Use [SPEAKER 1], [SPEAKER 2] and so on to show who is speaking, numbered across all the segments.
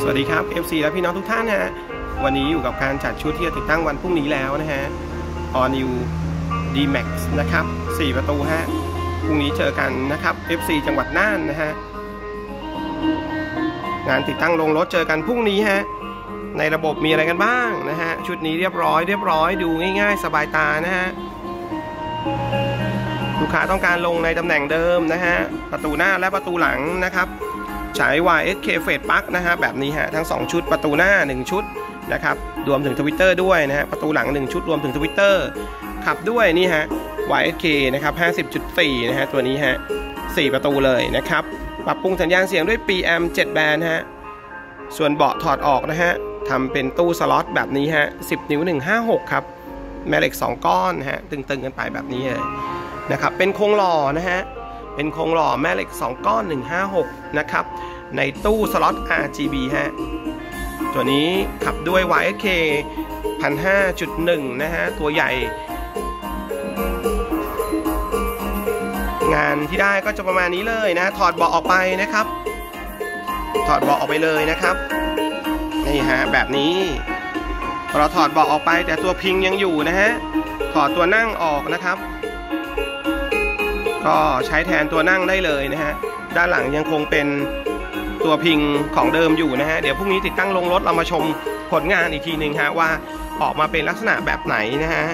[SPEAKER 1] สวัสดีครับ FC และพี่น้องทุกท่านนะฮะวันนี้อยู่กับการจัดชุดที่จะติดตั้งวันพรุ่งนี้แล้วนะฮะ All New D Max นะครับ 4 ประตูฮะพรุ่งนี้เจอกันนะครับ FC จังหวัดน่านนะฮะงานติดตั้งลงรถเจอกันพรุ่งนี้ฮะในระบบมีอะไรกันบ้างนะฮะชุดนี้เรียบร้อยเรียบร้อยดูง่าย ๆ สบายตานะฮะลูกค้าต้องการลงในตำแหน่งเดิมนะฮะประตูหน้าและประตูหลังนะครับ ใช้ YSK f a d e Plug นะฮะแบบนี้ฮะทั้ง 2 ชุดประตูหน้า 1 ชุดนะครับรวมถึงทวิตเตอร์ด้วยนะฮะประตูหลัง 1 ชุดรวมถึงทวิตเตอร์ขับด้วยนี่ฮะ YSK นะครับ50.4 นะฮะตัวนี้ฮะ4 ประตูเลยนะครับปรับปรุงสัญญาณเสียงด้วย PM 7 แบนฮะส่วนเบาะถอดออกนะฮะทำเป็นตู้สล็อตแบบนี้ฮะ10 นิ้ว 156 ครับ แม่เหล็ก 2 ก้อนฮะตึงๆกันไปแบบนี้เลยนะครับเป็นโครงหล่อนะฮะ เป็นโครงหล่อแม่เหล็ก 2 ก้อน 156 นะครับ ในตู้สล็อต RGB ฮะ ตัวนี้ขับด้วย YSK 1,500.1 นะฮะ ตัวใหญ่ งานที่ได้ก็จะประมาณนี้เลยนะ ถอดเบาะออกไปนะครับ ถอดเบาะออกไปเลยนะครับ นี่ฮะ แบบนี้เราถอดเบาะออกไปแต่ตัวพิงยังอยู่นะฮะ ถอดตัวนั่งออกนะครับ ก็ใช้แทนตัวนั่งได้เลยนะฮะ ด้านหลังยังคงเป็นตัวพิงของเดิมอยู่นะฮะ เดี๋ยวพรุ่งนี้ติดตั้งลงรถเรามาชมผลงานอีกทีหนึ่งฮะว่าออกมาเป็นลักษณะแบบไหนนะฮะ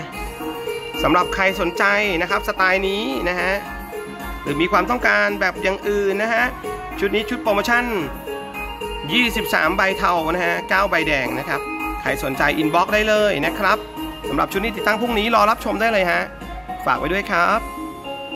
[SPEAKER 1] สำหรับใครสนใจนะครับสไตล์นี้นะฮะหรือมีความต้องการแบบอย่างอื่นนะฮะชุดนี้ชุดโปรโมชั่น 23 ใบเทานะฮะ9ใบแดงนะครับใครสนใจ inbox ได้เลยนะครับสำหรับชุดนี้ติดตั้งพรุ่งนี้รอรับชมได้เลยฮะฝากไว้ด้วยครับ